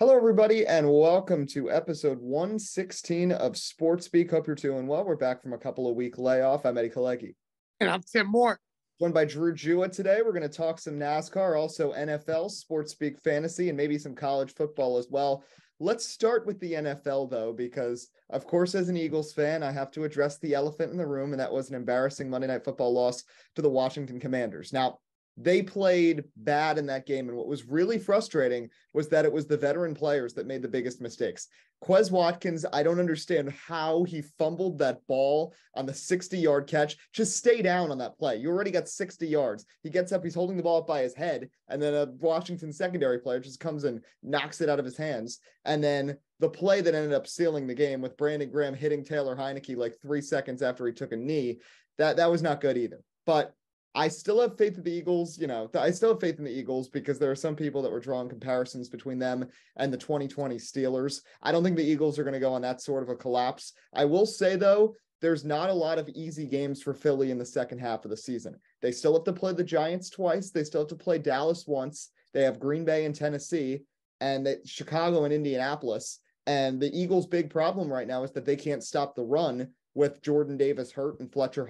Hello, everybody, and welcome to episode 116 of Sports Speak. Hope you're doing well. We're back from a couple of week layoff. I'm Eddie Kalegi. And I'm Tim Moore. Joined by Drew Jewah today. We're going to talk some NASCAR, also NFL, Sports Speak Fantasy, and maybe some college football as well. Let's start with the NFL, though, because, of course, as an Eagles fan, I have to address the elephant in the room, and that was an embarrassing Monday Night Football loss to the Washington Commanders. Now, they played bad in that game. And what was really frustrating was that it was the veteran players that made the biggest mistakes. Quez Watkins, I don't understand how he fumbled that ball on the 60 yard catch. Just stay down on that play. You already got 60 yards. He gets up, he's holding the ball up by his head, and then a Washington secondary player just comes and knocks it out of his hands. And then the play that ended up sealing the game with Brandon Graham hitting Taylor Heinicke like three seconds after he took a knee, that, that was not good either. But I still have faith in the Eagles. You know, I still have faith in the Eagles because there are some people that were drawing comparisons between them and the 2020 Steelers. I don't think the Eagles are going to go on that sort of a collapse. I will say, though, there's not a lot of easy games for Philly in the second half of the season. They still have to play the Giants twice, they still have to play Dallas once. They have Green Bay and Tennessee, and they, Chicago and Indianapolis. And the Eagles' big problem right now is that they can't stop the run with Jordan Davis hurt and Fletcher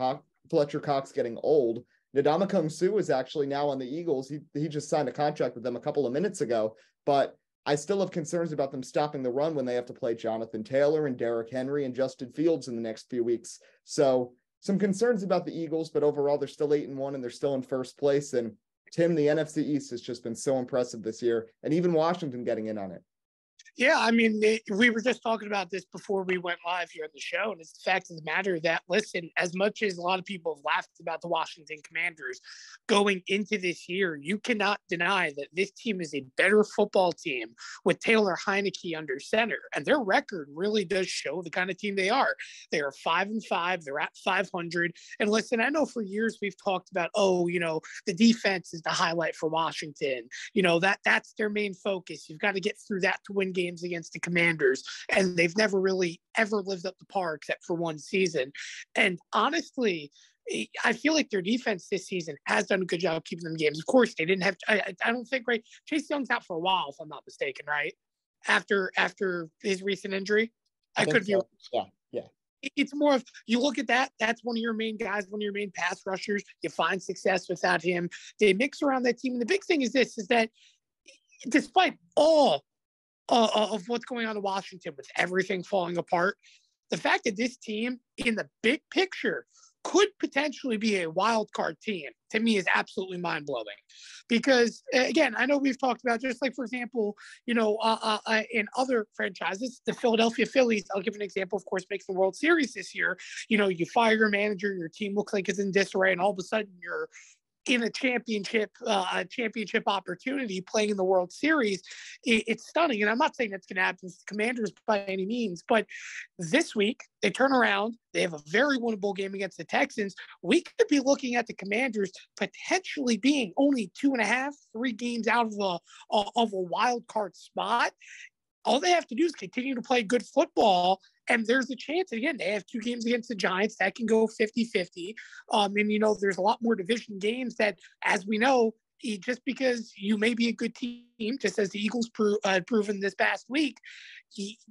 Fletcher Cox getting old. Ndamukong Suh is actually now on the Eagles. He he just signed a contract with them a couple of minutes ago, but I still have concerns about them stopping the run when they have to play Jonathan Taylor and Derrick Henry and Justin Fields in the next few weeks. So some concerns about the Eagles, but overall they're still eight and one and they're still in first place. And Tim, the NFC East has just been so impressive this year, and even Washington getting in on it. Yeah, I mean, it, we were just talking about this before we went live here on the show, and it's the fact of the matter that, listen, as much as a lot of people have laughed about the Washington Commanders going into this year, you cannot deny that this team is a better football team with Taylor Heinicke under center, and their record really does show the kind of team they are. They are five and five. They're at 500. And listen, I know for years we've talked about, oh, you know, the defense is the highlight for Washington. You know that that's their main focus. You've got to get through that to win games against the Commanders, and they've never really ever lived up to par except for one season. And honestly, I feel like their defense this season has done a good job keeping them games. Of course, they didn't have. I, I don't think right. Chase Young's out for a while, if I'm not mistaken, right? After after his recent injury, I, I could so. be. Yeah, yeah. It's more of you look at that. That's one of your main guys, one of your main pass rushers. You find success without him. They mix around that team, and the big thing is this: is that despite all uh, of what's going on in Washington with everything falling apart. The fact that this team, in the big picture, could potentially be a wild card team to me is absolutely mind blowing. Because again, I know we've talked about just like for example, you know, uh, uh, uh, in other franchises, the Philadelphia Phillies. I'll give an example. Of course, makes the World Series this year. You know, you fire your manager, your team looks like it's in disarray, and all of a sudden you're in a championship uh, a championship opportunity playing in the World Series, it, it's stunning. And I'm not saying that's going to happen to Commanders by any means, but this week they turn around. They have a very winnable game against the Texans. We could be looking at the Commanders potentially being only two and a half, three games out of a of a wild card spot. All they have to do is continue to play good football and there's a chance, again, they have two games against the Giants that can go 50 50. Um, and, you know, there's a lot more division games that, as we know, just because you may be a good team, just as the Eagles pro- uh, proven this past week,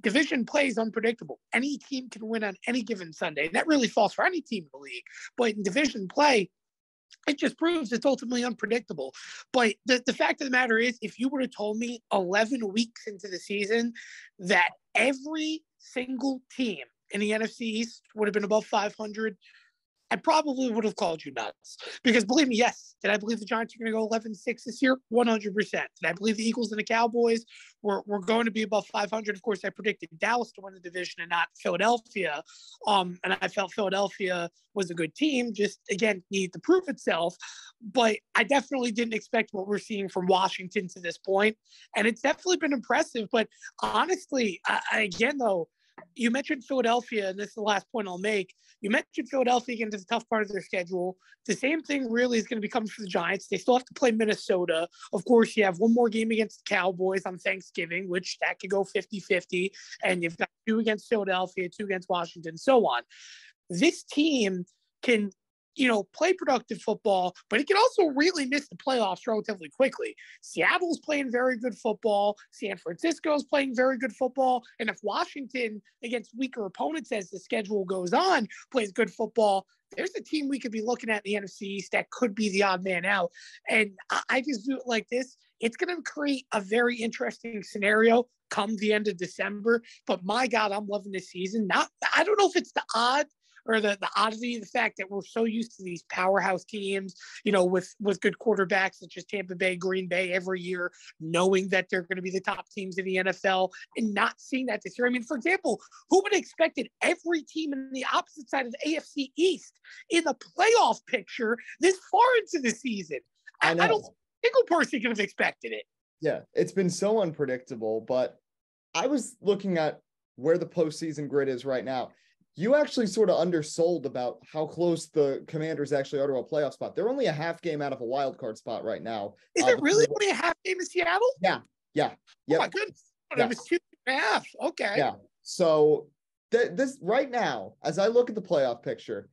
division play is unpredictable. Any team can win on any given Sunday. And that really falls for any team in the league. But in division play, it just proves it's ultimately unpredictable. But the, the fact of the matter is, if you would have told me 11 weeks into the season that every single team in the NFC East would have been above 500, I probably would have called you nuts. Because believe me, yes, did I believe the Giants are going to go 11 6 this year? 100%. Did I believe the Eagles and the Cowboys were, were going to be above 500? Of course, I predicted Dallas to win the division and not Philadelphia. Um, and I felt Philadelphia was a good team, just again, needed to prove itself. But I definitely didn't expect what we're seeing from Washington to this point. And it's definitely been impressive. But honestly, I, again, though, you mentioned Philadelphia, and this is the last point I'll make. You mentioned Philadelphia again as a tough part of their schedule. The same thing really is going to be coming for the Giants. They still have to play Minnesota. Of course, you have one more game against the Cowboys on Thanksgiving, which that could go 50 50. And you've got two against Philadelphia, two against Washington, so on. This team can you know, play productive football, but it can also really miss the playoffs relatively quickly. Seattle's playing very good football. San Francisco's playing very good football. And if Washington, against weaker opponents as the schedule goes on, plays good football, there's a team we could be looking at in the NFC East that could be the odd man out. And I just do it like this. It's going to create a very interesting scenario come the end of December. But my God, I'm loving this season. Not, I don't know if it's the odd or the, the oddity of the fact that we're so used to these powerhouse teams, you know, with with good quarterbacks such as Tampa Bay, Green Bay every year, knowing that they're going to be the top teams in the NFL and not seeing that this year. I mean, for example, who would have expected every team in the opposite side of the AFC East in the playoff picture this far into the season? I, I, I don't single person could have expected it. Yeah, it's been so unpredictable, but I was looking at where the postseason grid is right now you actually sort of undersold about how close the commanders actually are to a playoff spot. They're only a half game out of a wild card spot right now. Is uh, it really only a half game in Seattle? Yeah. Yeah. Yeah. Oh my goodness. Yeah. It was two and a half. Okay. Yeah. So th- this right now, as I look at the playoff picture,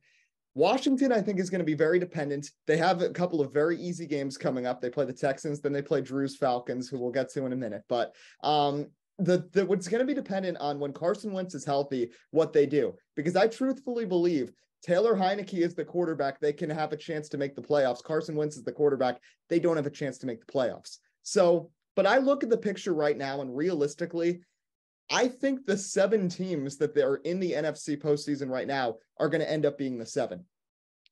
Washington, I think, is going to be very dependent. They have a couple of very easy games coming up. They play the Texans, then they play Drew's Falcons, who we'll get to in a minute. But um, the, the what's going to be dependent on when Carson Wentz is healthy, what they do. Because I truthfully believe Taylor Heinicke is the quarterback. They can have a chance to make the playoffs. Carson Wentz is the quarterback. They don't have a chance to make the playoffs. So, but I look at the picture right now, and realistically, I think the seven teams that are in the NFC postseason right now are going to end up being the seven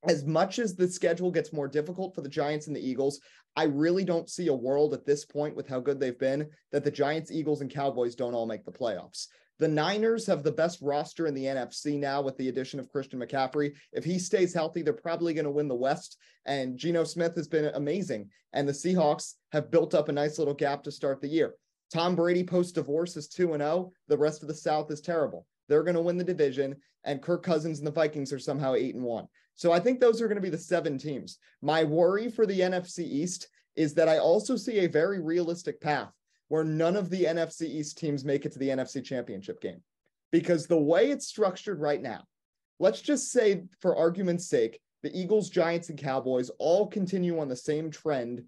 as much as the schedule gets more difficult for the Giants and the Eagles, I really don't see a world at this point with how good they've been that the Giants, Eagles, and Cowboys don't all make the playoffs. The Niners have the best roster in the NFC now with the addition of Christian McCaffrey. If he stays healthy, they're probably going to win the West. And Geno Smith has been amazing. And the Seahawks have built up a nice little gap to start the year. Tom Brady post divorce is 2 0. The rest of the South is terrible. They're going to win the division, and Kirk Cousins and the Vikings are somehow 8 and 1. So I think those are going to be the seven teams. My worry for the NFC East is that I also see a very realistic path where none of the NFC East teams make it to the NFC Championship game. Because the way it's structured right now, let's just say, for argument's sake, the Eagles, Giants, and Cowboys all continue on the same trend,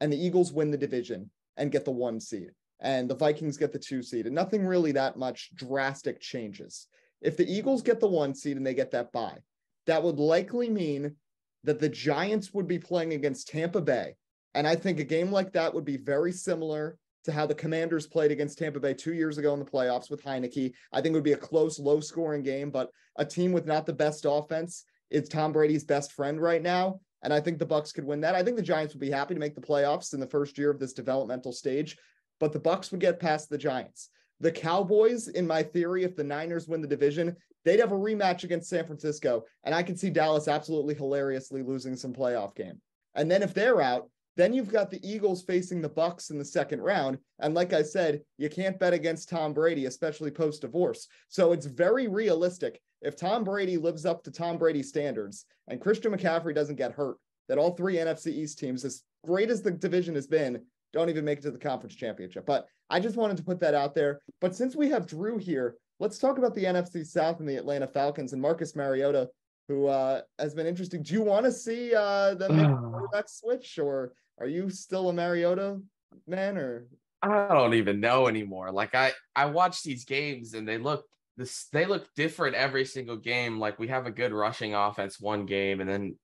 and the Eagles win the division and get the one seed, and the Vikings get the two seed, and nothing really that much drastic changes. If the Eagles get the one seed and they get that bye, that would likely mean that the Giants would be playing against Tampa Bay. And I think a game like that would be very similar to how the Commanders played against Tampa Bay two years ago in the playoffs with Heinicke. I think it would be a close, low scoring game, but a team with not the best offense is Tom Brady's best friend right now. And I think the Bucs could win that. I think the Giants would be happy to make the playoffs in the first year of this developmental stage, but the Bucs would get past the Giants. The Cowboys, in my theory, if the Niners win the division, they'd have a rematch against San Francisco. And I can see Dallas absolutely hilariously losing some playoff game. And then if they're out, then you've got the Eagles facing the Bucs in the second round. And like I said, you can't bet against Tom Brady, especially post divorce. So it's very realistic if Tom Brady lives up to Tom Brady standards and Christian McCaffrey doesn't get hurt, that all three NFC East teams, as great as the division has been, don't even make it to the conference championship. But I just wanted to put that out there. But since we have Drew here, let's talk about the NFC South and the Atlanta Falcons and Marcus Mariota, who uh, has been interesting. Do you want to see uh, the quarterback switch, or are you still a Mariota man? Or I don't even know anymore. Like I I watch these games and they look this they look different every single game. Like we have a good rushing offense one game, and then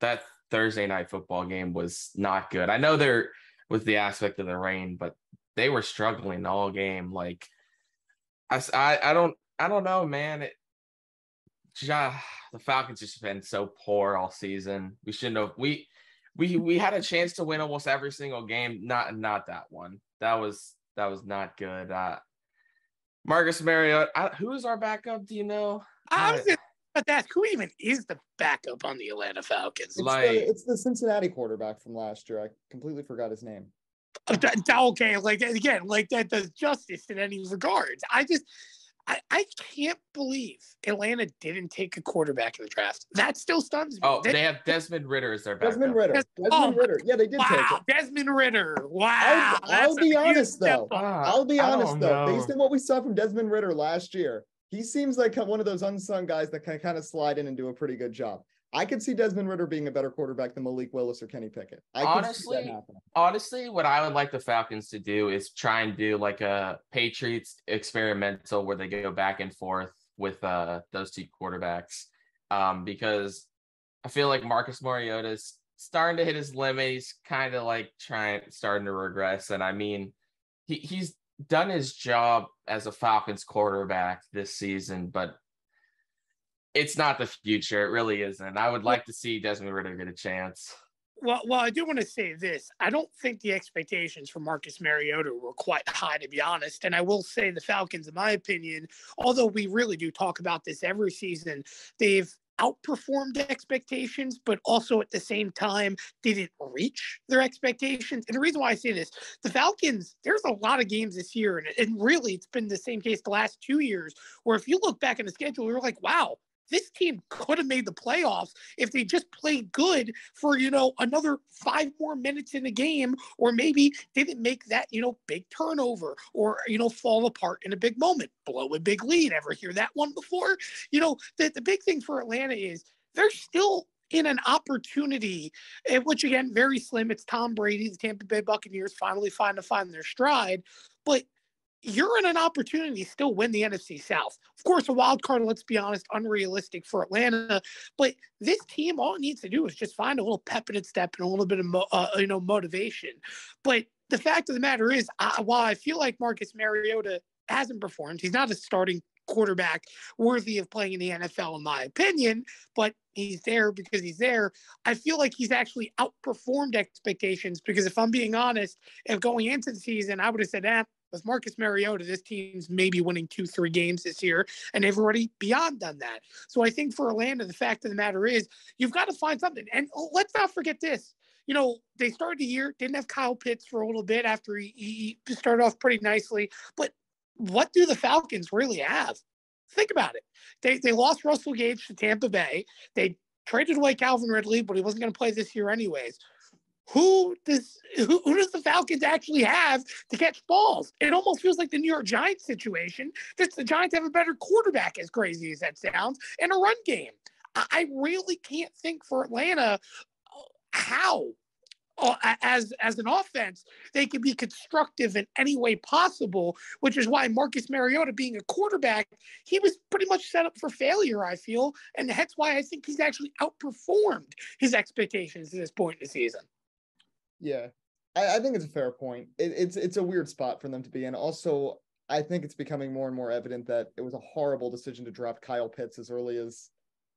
that Thursday night football game was not good. I know there was the aspect of the rain, but they were struggling all game. Like I, I, I don't I don't know, man. It, ja, the Falcons just been so poor all season. We shouldn't have. We we we had a chance to win almost every single game. Not not that one. That was that was not good. Uh, Marcus Mariota. who is our backup? Do you know? I was but that who even is the backup on the Atlanta Falcons? It's, like, the, it's the Cincinnati quarterback from last year. I completely forgot his name. Okay, like again, like that does justice in any regards. I just, I, I can't believe Atlanta didn't take a quarterback in the draft. That still stuns me. Oh, they, they have Desmond Ridder as their backup. Desmond Ridder. Desmond oh, Ridder. Yeah, they did wow, take it. Desmond Ridder. Wow. I'll, I'll be honest though. I'll be honest though. Based on what we saw from Desmond Ridder last year, he seems like one of those unsung guys that can kind of slide in and do a pretty good job. I could see Desmond Ridder being a better quarterback than Malik Willis or Kenny Pickett. I honestly, honestly, what I would like the Falcons to do is try and do like a Patriots experimental where they go back and forth with uh, those two quarterbacks, um, because I feel like Marcus Mariota's starting to hit his limit. He's kind of like trying, starting to regress, and I mean, he he's done his job as a Falcons quarterback this season, but it's not the future. It really isn't. I would like to see Desmond Ridder get a chance. Well, well, I do want to say this. I don't think the expectations for Marcus Mariota were quite high, to be honest. And I will say the Falcons, in my opinion, although we really do talk about this every season, they've outperformed expectations, but also at the same time didn't reach their expectations. And the reason why I say this, the Falcons, there's a lot of games this year, and, and really it's been the same case the last two years, where if you look back in the schedule, you're like, wow, this team could have made the playoffs if they just played good for you know another five more minutes in the game or maybe didn't make that you know big turnover or you know fall apart in a big moment blow a big lead ever hear that one before you know the, the big thing for atlanta is they're still in an opportunity, eh, which again, very slim. It's Tom Brady, the Tampa Bay Buccaneers finally find to find their stride. But you're in an opportunity to still win the NFC South. Of course, a wild card, let's be honest, unrealistic for Atlanta. But this team, all it needs to do is just find a little pep in its step and a little bit of uh, you know motivation. But the fact of the matter is, I, while I feel like Marcus Mariota hasn't performed, he's not a starting quarterback worthy of playing in the NFL, in my opinion. But he's there because he's there. I feel like he's actually outperformed expectations because if I'm being honest, if going into the season, I would have said, eh, with Marcus Mariota, this team's maybe winning two, three games this year, and they've already beyond done that. So I think for Atlanta, the fact of the matter is you've got to find something. And oh, let's not forget this. You know, they started the year, didn't have Kyle Pitts for a little bit after he, he started off pretty nicely. But what do the Falcons really have? Think about it. They, they lost Russell Gage to Tampa Bay. They traded away Calvin Ridley, but he wasn't going to play this year anyways who does who, who, does the Falcons actually have to catch balls? It almost feels like the New York Giants situation. Just the Giants have a better quarterback, as crazy as that sounds, and a run game. I really can't think for Atlanta how, uh, as as an offense, they can be constructive in any way possible. Which is why Marcus Mariota, being a quarterback, he was pretty much set up for failure. I feel, and that's why I think he's actually outperformed his expectations at this point in the season. Yeah, I, I think it's a fair point. It, it's it's a weird spot for them to be in. Also, I think it's becoming more and more evident that it was a horrible decision to draft Kyle Pitts as early as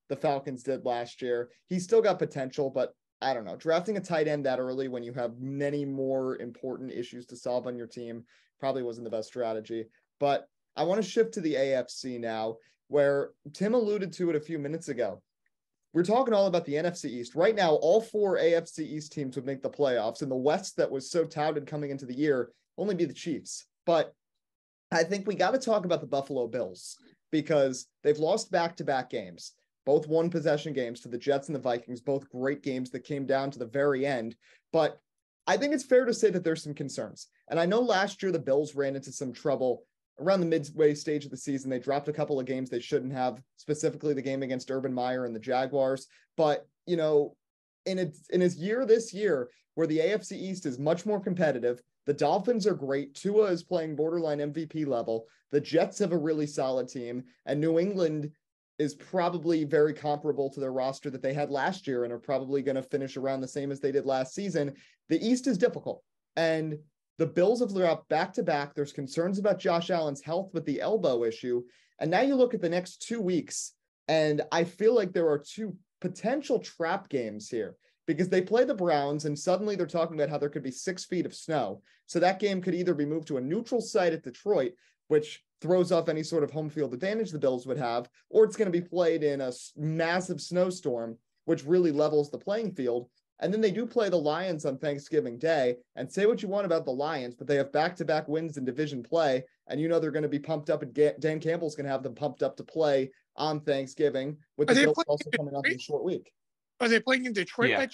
the Falcons did last year. He's still got potential, but I don't know. Drafting a tight end that early when you have many more important issues to solve on your team probably wasn't the best strategy. But I want to shift to the AFC now, where Tim alluded to it a few minutes ago we're talking all about the NFC East. Right now, all four AFC East teams would make the playoffs. and the West, that was so touted coming into the year, only be the Chiefs. But I think we got to talk about the Buffalo Bills because they've lost back to back games, both one possession games to the Jets and the Vikings, both great games that came down to the very end. But I think it's fair to say that there's some concerns. And I know last year the Bills ran into some trouble around the midway stage of the season, they dropped a couple of games they shouldn't have, specifically the game against Urban Meyer and the Jaguars. But, you know, in its in his year this year, where the AFC East is much more competitive, the Dolphins are great. Tua is playing borderline MVP level. The Jets have a really solid team, and New England is probably very comparable to their roster that they had last year and are probably going to finish around the same as they did last season. The East is difficult. And the Bills have dropped back to back. There's concerns about Josh Allen's health with the elbow issue. And now you look at the next two weeks, and I feel like there are two potential trap games here because they play the Browns, and suddenly they're talking about how there could be six feet of snow. So that game could either be moved to a neutral site at Detroit, which throws off any sort of home field advantage the Bills would have, or it's going to be played in a massive snowstorm, which really levels the playing field. And then they do play the Lions on Thanksgiving Day. And say what you want about the Lions, but they have back to back wins in division play. And you know they're going to be pumped up, and Dan Campbell's going to have them pumped up to play on Thanksgiving with Are the Bills also coming up in a short week. Are they playing in Detroit? Yeah.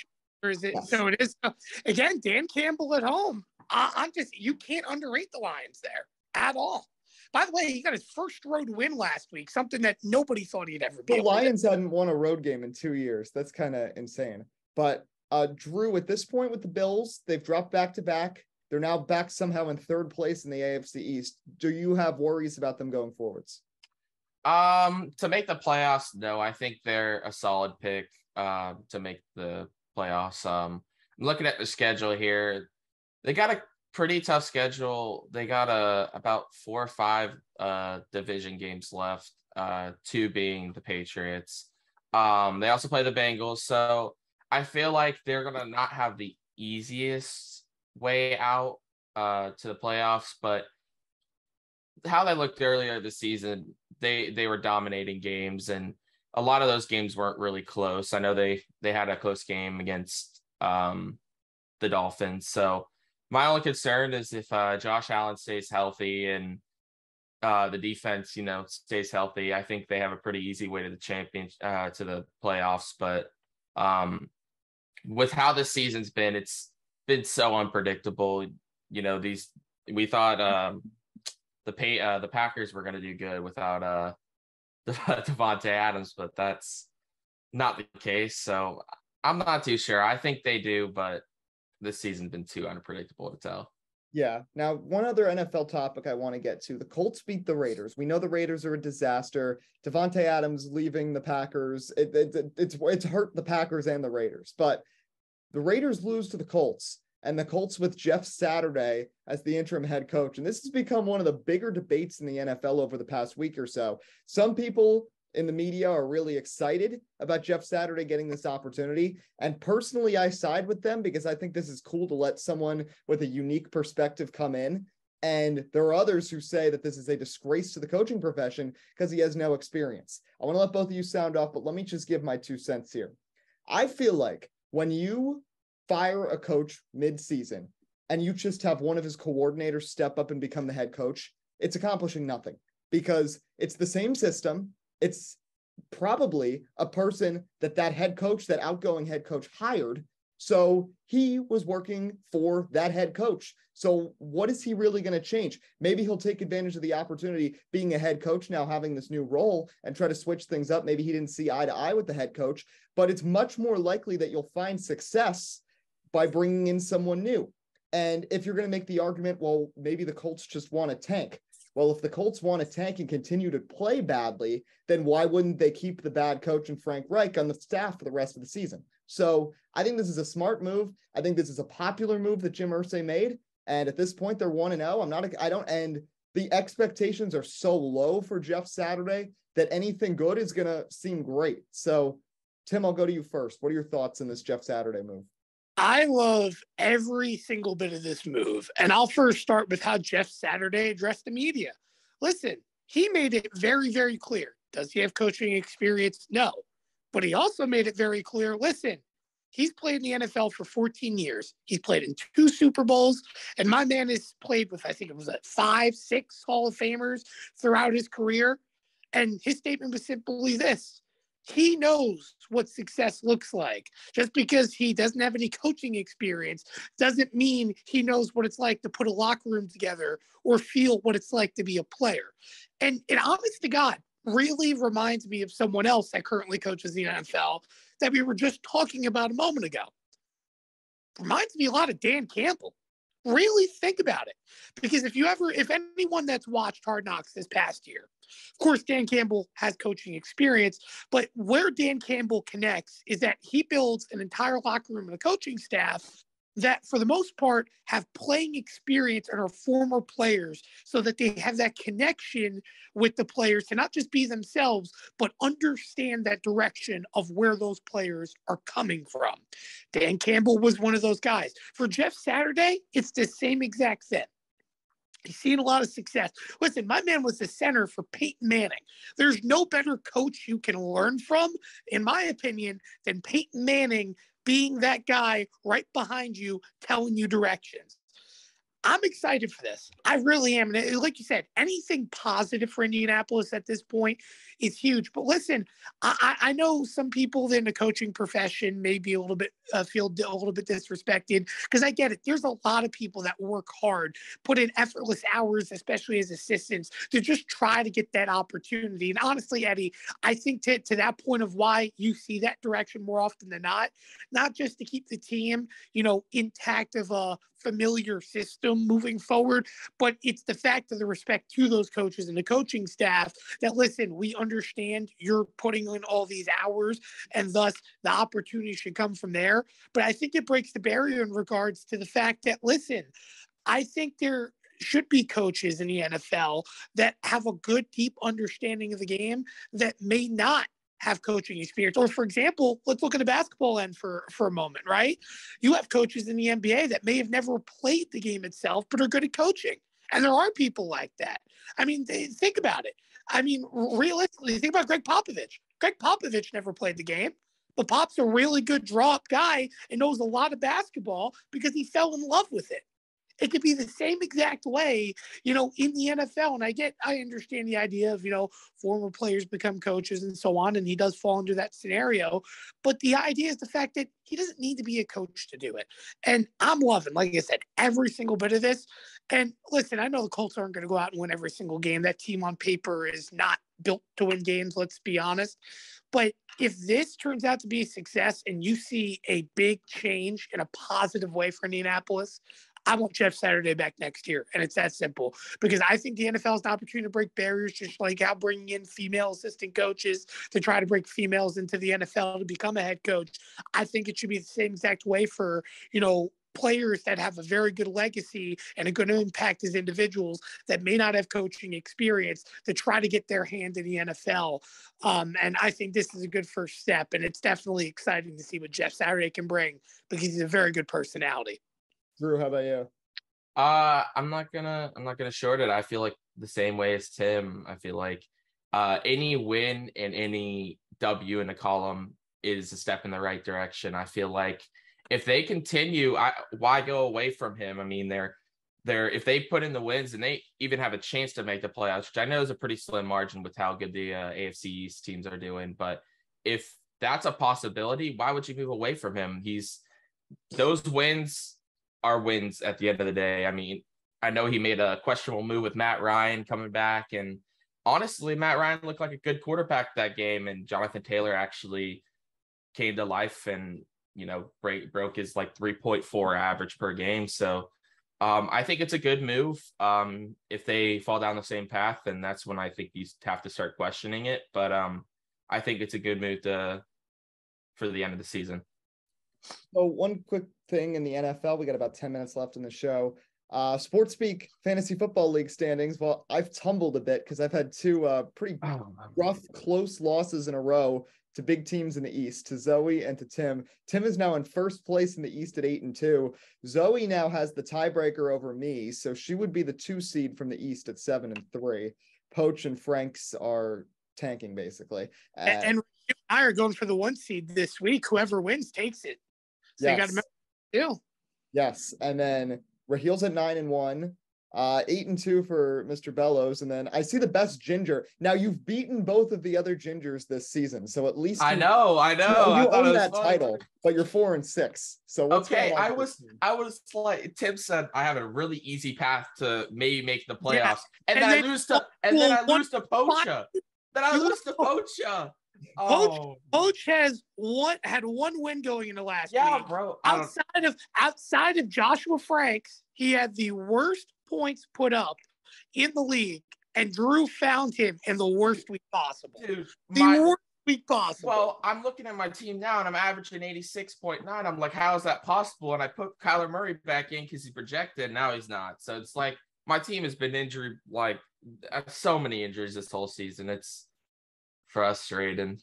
Or is it yes. so? It is again. Dan Campbell at home. I, I'm just you can't underrate the Lions there at all By the way, he got his first road win last week, something that nobody thought he'd ever be. The Lions hadn't won a road game in two years. That's kind of insane. But uh, Drew, at this point with the Bills, they've dropped back to back. They're now back somehow in third place in the AFC East. Do you have worries about them going forwards? Um, to make the playoffs, no. I think they're a solid pick uh, to make the playoffs. Um, I'm looking at the schedule here. They got a pretty tough schedule. They got a about four or five uh division games left. Uh, two being the Patriots. Um, they also play the Bengals. So I feel like they're gonna not have the easiest way out uh to the playoffs, but how they looked earlier this season, they they were dominating games and a lot of those games weren't really close. I know they they had a close game against um the Dolphins. So my only concern is if uh, Josh Allen stays healthy and uh, the defense, you know, stays healthy. I think they have a pretty easy way to the champion uh, to the playoffs. But um, with how this season's been, it's been so unpredictable. You know, these we thought um, the pay uh, the Packers were going to do good without uh, Davante Adams, but that's not the case. So I'm not too sure. I think they do, but this season's been too unpredictable to tell. Yeah. Now, one other NFL topic I want to get to: the Colts beat the Raiders. We know the Raiders are a disaster. Davante Adams leaving the Packers. It, it, it's it's hurt the Packers and the Raiders. But the Raiders lose to the Colts, and the Colts with Jeff Saturday as the interim head coach. And this has become one of the bigger debates in the NFL over the past week or so. Some people in the media are really excited about Jeff Saturday getting this opportunity. And personally, I side with them because I think this is cool to let someone with a unique perspective come in. And there are others who say that this is a disgrace to the coaching profession because he has no experience. I want to let both of you sound off, but let me just give my two cents here. I feel like when you fire a coach mid-season and you just have one of his coordinators step up and become the head coach, it's accomplishing nothing because it's the same system it's probably a person that that head coach, that outgoing head coach hired. So he was working for that head coach. So what is he really going to change? Maybe he'll take advantage of the opportunity being a head coach now, having this new role and try to switch things up. Maybe he didn't see eye to eye with the head coach, but it's much more likely that you'll find success by bringing in someone new. And if you're going to make the argument, well, maybe the Colts just want a tank. Well, if the Colts want to tank and continue to play badly, then why wouldn't they keep the bad coach and Frank Reich on the staff for the rest of the season? So I think this is a smart move. I think this is a popular move that Jim Irsay made. And at this point, they're one and zero. Oh. I'm not. I don't. And the expectations are so low for Jeff Saturday that anything good is going to seem great. So, Tim, I'll go to you first. What are your thoughts on this Jeff Saturday move? I love every single bit of this move. And I'll first start with how Jeff Saturday addressed the media. Listen, he made it very, very clear. Does he have coaching experience? No. But he also made it very clear listen, he's played in the NFL for 14 years. He's played in two Super Bowls. And my man has played with, I think it was a five, six Hall of Famers throughout his career. And his statement was simply this he knows what success looks like. Just because he doesn't have any coaching experience doesn't mean he knows what it's like to put a locker room together or feel what it's like to be a player. And it honest to God really reminds me of someone else that currently coaches the NFL that we were just talking about a moment ago. Reminds me a lot of Dan Campbell really think about it because if you ever if anyone that's watched hard knocks this past year of course dan campbell has coaching experience but where dan campbell connects is that he builds an entire locker room and a coaching staff that for the most part have playing experience and are former players so that they have that connection with the players to not just be themselves but understand that direction of where those players are coming from dan campbell was one of those guys for jeff saturday it's the same exact thing He's seen a lot of success. Listen, my man was the center for Peyton Manning. There's no better coach you can learn from, in my opinion, than Peyton Manning being that guy right behind you telling you directions. I'm excited for this. I really am. And like you said, anything positive for Indianapolis at this point is huge. But listen, I, I know some people in the coaching profession may be a little bit uh, feel a little bit disrespected because I get it. There's a lot of people that work hard, put in effortless hours, especially as assistants, to just try to get that opportunity. And honestly, Eddie, I think to, to that point of why you see that direction more often than not, not just to keep the team, you know, intact of a familiar system moving forward, but it's the fact of the respect to those coaches and the coaching staff that listen, we understand you're putting in all these hours and thus the opportunity should come from there. But I think it breaks the barrier in regards to the fact that listen, I think there should be coaches in the NFL that have a good, deep understanding of the game that may not have coaching experience. Or for example, let's look at the basketball end for for a moment, right? You have coaches in the NBA that may have never played the game itself, but are good at coaching. And there are people like that. I mean, think about it. I mean, realistically, think about Gregg Popovich. Gregg Popovich never played the game, but Pop's a really good draw up guy and knows a lot of basketball because he fell in love with it. It could be the same exact way, you know, in the NFL. And I get, I understand the idea of, you know, former players become coaches and so on. And he does fall into that scenario. But the idea is the fact that he doesn't need to be a coach to do it. And I'm loving, like I said, every single bit of this. And listen, I know the Colts aren't going to go out and win every single game. That team on paper is not built to win games, let's be honest. But if this turns out to be a success and you see a big change in a positive way for Indianapolis, I want Jeff Saturday back next year. And it's that simple because I think the NFL is an opportunity to break barriers, just like how bringing in female assistant coaches to try to break females into the NFL to become a head coach. I think it should be the same exact way for, you know, players that have a very good legacy and are going to impact as individuals that may not have coaching experience to try to get their hand in the NFL. Um, and I think this is a good first step. And it's definitely exciting to see what Jeff Saturday can bring because he's a very good personality. Drew, how about you? Uh, I'm not gonna I'm not gonna short it. I feel like the same way as Tim. I feel like uh, any win and any W in the column is a step in the right direction. I feel like if they continue, I why go away from him? I mean, they're they're if they put in the wins and they even have a chance to make the playoffs, which I know is a pretty slim margin with how good the uh, AFC East teams are doing. But if that's a possibility, why would you move away from him? He's those wins our wins at the end of the day. I mean, I know he made a questionable move with Matt Ryan coming back, and honestly, Matt Ryan looked like a good quarterback that game, and Jonathan Taylor actually came to life and you know break, broke his like 3.4 average per game. So um, I think it's a good move. Um, if they fall down the same path, then that's when I think you have to start questioning it. But um, I think it's a good move to for the end of the season. So one quick thing in the NFL, we got about 10 minutes left in the show. Uh, Sports Speak Fantasy Football League standings. Well, I've tumbled a bit because I've had two uh, pretty oh, rough, close losses in a row to big teams in the East, to Zoe and to Tim. Tim is now in first place in the East at eight and two. Zoe now has the tiebreaker over me, so she would be the two seed from the East at seven and three. Poach and Franks are tanking basically. Uh, and, and I are going for the one seed this week. Whoever wins takes it. So yes. you got to remember Yes, and then Rahil's at nine and one, uh, eight and two for Mr. Bellows, and then I see the best ginger. Now you've beaten both of the other gingers this season, so at least you, I know, I know, you, you own that fun. title, but you're four and six. So okay, I was, I was like Tim said, I have a really easy path to maybe make the playoffs, yeah. and, and, then, then I lose to, and then I lose to Pocha. Then I lose to Pocha. Coach, oh. Coach has one had one win going in the last yeah, week. bro. Outside of outside of Joshua Franks, he had the worst points put up in the league, and Drew found him in the worst week possible. Dude, the my, worst week possible. Well, I'm looking at my team now, and I'm averaging 86.9. I'm like, how is that possible? And I put Kyler Murray back in because he projected. Now he's not. So it's like my team has been injured like uh, so many injuries this whole season. It's frustrating.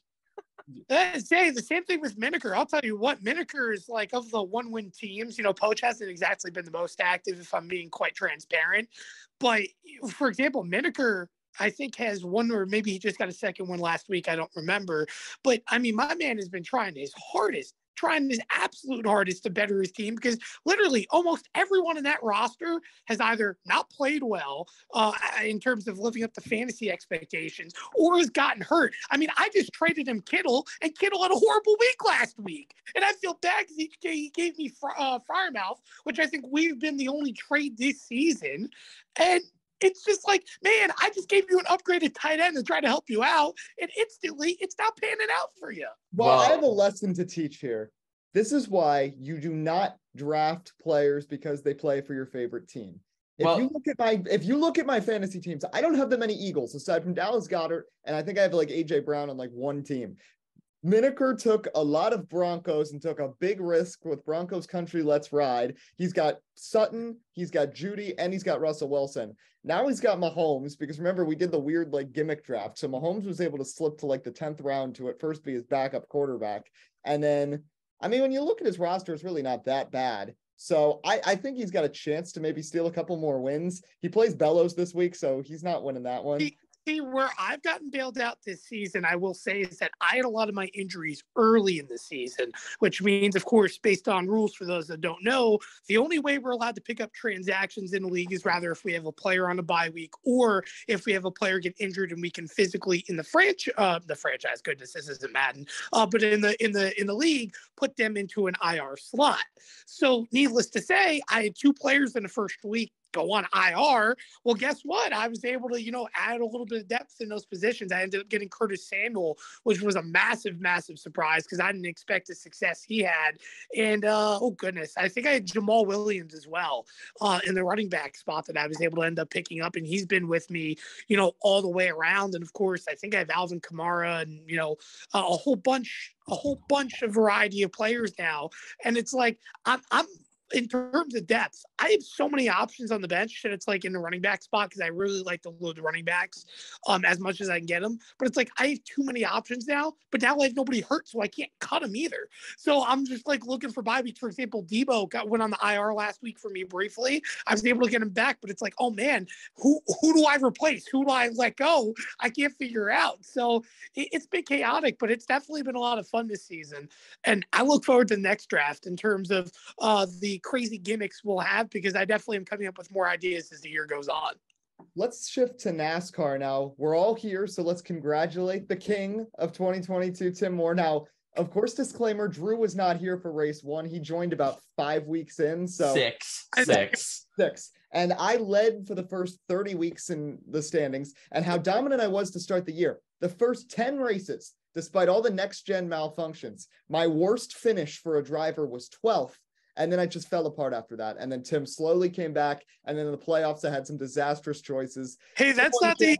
Uh, say the same thing with Miniker. I'll tell you what, Miniker is like of the one win teams. You know, Poach hasn't exactly been the most active, if I'm being quite transparent. But for example, Miniker, I think, has one or maybe he just got a second one last week. I don't remember. But I mean, my man has been trying his hardest trying his absolute hardest to better his team because literally almost everyone in that roster has either not played well uh, in terms of living up to fantasy expectations or has gotten hurt. I mean, I just traded him Kittle, and Kittle had a horrible week last week, and I feel bad because he, he gave me uh, Freiermuth, which I think we've been the only trade this season, and it's just like, man, I just gave you an upgraded tight end to try to help you out, and instantly it's not panning out for you. Well, well, I have a lesson to teach here. This is why you do not draft players because they play for your favorite team. If well, you look at my if you look at my fantasy teams, I don't have that many Eagles aside from Dallas Goedert, and I think I have like AJ Brown on like one team. Miniker took a lot of Broncos and took a big risk with Broncos country. Let's ride. He's got Sutton, he's got Jeudy, and he's got Russell Wilson. Now he's got Mahomes because remember we did the weird like gimmick draft. So Mahomes was able to slip to like the 10th round to at first be his backup quarterback. And then I mean when you look at his roster, it's really not that bad. So I, I think he's got a chance to maybe steal a couple more wins. He plays Bellows this week, so he's not winning that one. He, see where I've gotten bailed out this season, I will say, is that I had a lot of my injuries early in the season, which means, of course, based on rules for those that don't know, the only way we're allowed to pick up transactions in the league is rather if we have a player on a bye week or if we have a player get injured and we can physically in the franchise, uh, the franchise, goodness, this isn't Madden, uh, but in the in the in the league, put them into an IR slot. So, needless to say, I had two players in the first week go on IR. Well, guess what? I was able to, you know, add a little bit of depth in those positions. I ended up getting Curtis Samuel, which was a massive, massive surprise because I didn't expect the success he had. And uh, oh goodness, I think I had Jamaal Williams as well uh, in the running back spot that I was able to end up picking up, and he's been with me, you know, all the way around. And of course, I think I have Alvin Kamara and you know a whole bunch, a whole bunch of variety of players now. And it's like I'm, I'm in terms of depth, I have so many options on the bench and it's like in the running back spot because I really like to load the running backs um, as much as I can get them. But it's like I have too many options now, but now I have nobody hurt, so I can't cut them either. So I'm just like looking for bye. For example, Deebo got went on the IR last week for me briefly. I was able to get him back, but it's like, oh man, who who do I replace? Who do I let go? I can't figure out. So it, it's been chaotic, but it's definitely been a lot of fun this season. And I look forward to the next draft in terms of uh, the crazy gimmicks we'll have because I definitely am coming up with more ideas as the year goes on. Let's shift to NASCAR now. We're all here, so let's congratulate the king of 2022, Tim Moore. Now, of course, disclaimer: Drew was not here for race one. He joined about five weeks in, so six, six, six. And I led for the first 30 weeks in the standings, and how dominant I was to start the year. The first 10 races, despite all the next gen malfunctions, my worst finish for a driver was 12th and then I just fell apart after that. And then Tim slowly came back. And then in the playoffs, I had some disastrous choices. Hey, that's not the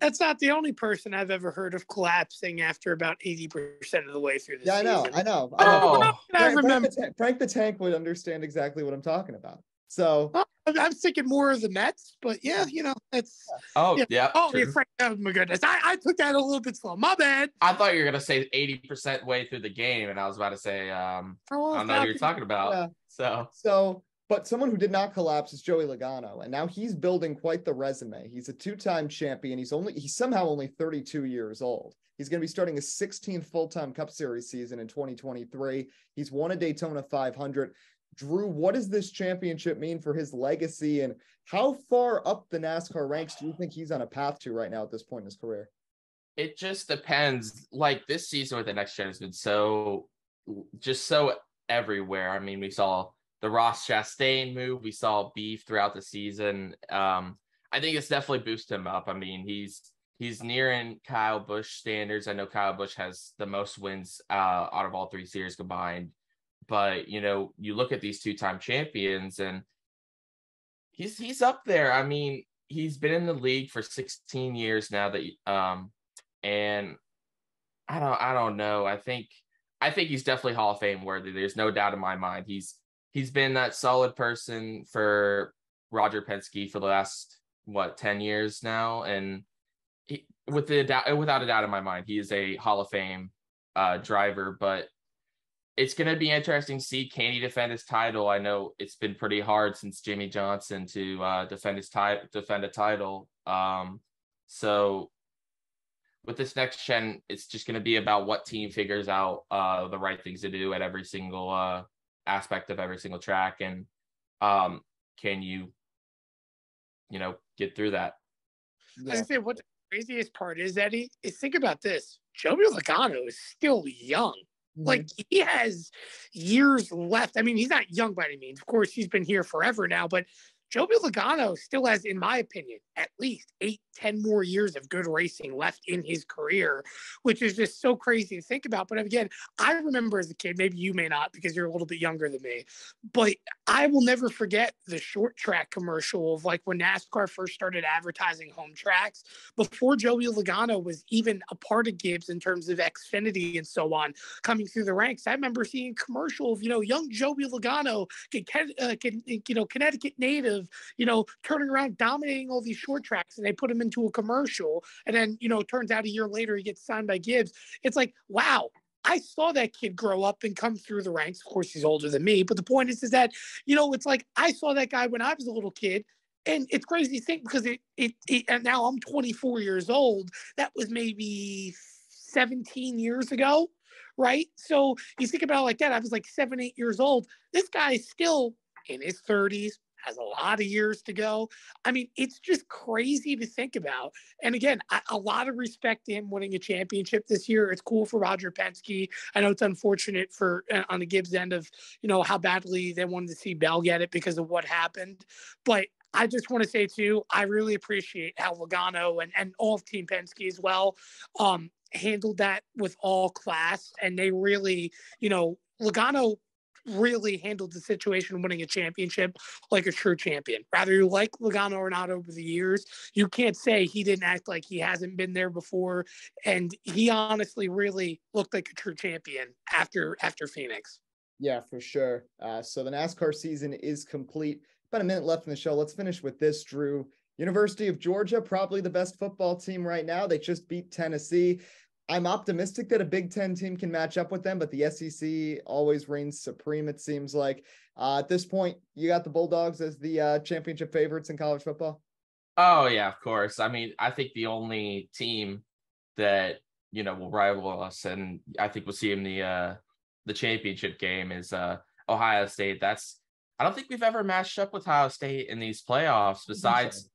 that's not the only person I've ever heard of collapsing after about 80% of the way through the yeah, season. I know, I oh. know. I know. Oh. I remember Frank the, Frank the Tank would understand exactly what I'm talking about. So I'm thinking more of the Mets, but yeah, you know, it's oh yeah. yeah oh, yeah, Frank, oh my goodness. I, I took that a little bit slow. My bad. I thought you were gonna say 80% way through the game, and I was about to say um oh, I don't know what you're talking about. Yeah. So so but someone who did not collapse is Joey Logano, and now he's building quite the resume. He's a two-time champion. He's only he's somehow only 32 years old. He's going to be starting his 16th full-time Cup Series season in 2023. He's won a Daytona 500. Drew, what does this championship mean for his legacy and how far up the NASCAR ranks do you think he's on a path to right now at this point in his career? It just depends. Like this season with the next gen has been so just so everywhere. I mean, we saw the Ross Chastain move, we saw beef throughout the season. Um, I think it's definitely boosted him up. I mean, he's he's nearing Kyle Busch standards. I know Kyle Busch has the most wins uh, out of all three series combined. But you know, you look at these two-time champions, and he's he's up there. I mean, he's been in the league for 16 years now. That um, and I don't I don't know. I think I think he's definitely Hall of Fame worthy. There's no doubt in my mind. He's he's been that solid person for Roger Penske for the last what 10 years now, and he, with the without a doubt in my mind, he is a Hall of Fame uh, driver. But it's going to be interesting to see can he defend his title. I know it's been pretty hard since Jimmie Johnson to uh, defend his title, defend a title. Um, so with this next gen, it's just going to be about what team figures out uh, the right things to do at every single uh, aspect of every single track, and um, can you, you know, get through that? Yeah. I say what the craziest part is, Eddie, is think about this. Joey Logano is still young. Mm-hmm. Like he has years left. I mean, he's not young by any means. Of course, he's been here forever now, but Joey Logano still has, in my opinion, at least eight, ten more years of good racing left in his career, which is just so crazy to think about. But again, I remember as a kid, maybe you may not because you're a little bit younger than me, but I will never forget the short track commercial of like when NASCAR first started advertising home tracks before Joey Logano was even a part of Gibbs in terms of Xfinity and so on coming through the ranks. I remember seeing commercial of, you know, young Joey Logano, uh, you know, Connecticut native, you know, turning around, dominating all these short tracks and they put him into a commercial. And then, you know, turns out a year later he gets signed by Gibbs. It's like, wow, I saw that kid grow up and come through the ranks. Of course, he's older than me, but the point is, is that you know, it's like I saw that guy when I was a little kid, and it's crazy to think because it, it, it and now I'm 24 years old. That was maybe 17 years ago, right? So you think about it like that. I was like seven, eight years old. This guy is still in his 30s, has a lot of years to go. I mean, it's just crazy to think about. And again, I, a lot of respect to him winning a championship this year. It's cool for Roger Penske. I know it's unfortunate for uh, on the Gibbs end of you know how badly they wanted to see Bell get it because of what happened, but. I just want to say too, I really appreciate how Logano and, and all of Team Penske as well um, handled that with all class. And they really, you know, Logano really handled the situation winning a championship like a true champion. Rather you like Logano or not over the years, you can't say he didn't act like he hasn't been there before. And he honestly really looked like a true champion after after Phoenix. Yeah, for sure. Uh, so the NASCAR season is complete. About a minute left in the show. Let's finish with this, Drew. University of Georgia, probably the best football team right now. They just beat Tennessee. I'm optimistic that a Big Ten team can match up with them, but the SEC always reigns supreme. It seems like uh, at this point, you got the Bulldogs as the uh, championship favorites in college football. Oh yeah, of course. I mean, I think the only team that you know will rival us, and I think we'll see in the uh, the championship game is uh, Ohio State. That's I don't think we've ever matched up with Ohio State in these playoffs. Besides,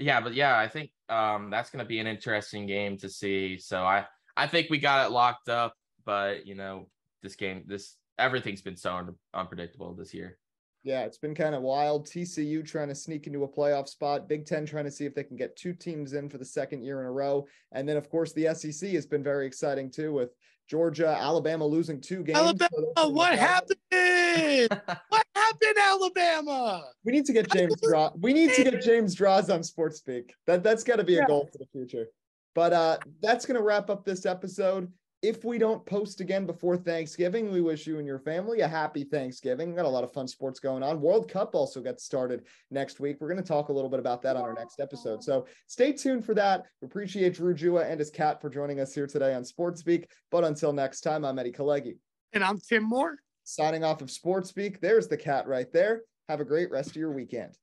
yeah, but yeah, I think um, that's going to be an interesting game to see. So I I think we got it locked up, but you know this game this everything's been so un- unpredictable this year. Yeah, it's been kind of wild. TCU trying to sneak into a playoff spot. Big Ten trying to see if they can get two teams in for the second year in a row. And then, of course, the SEC has been very exciting too, with Georgia, Alabama losing two games. Alabama, so what happened? what happened, Alabama? We need to get James Draw. We need to get James Draws on Sports Speak. That that's got to be a yeah. goal for the future. But uh, that's gonna wrap up this episode. If we don't post again before Thanksgiving, we wish you and your family a happy Thanksgiving. We got a lot of fun sports going on. World Cup also gets started next week. We're going to talk a little bit about that on our next episode. So stay tuned for that. We appreciate Drew Jewah and his cat for joining us here today on Sports Speak. But until next time, I'm Eddie Kalegi. And I'm Tim Moore. Signing off of Sports Speak. There's the cat right there. Have a great rest of your weekend.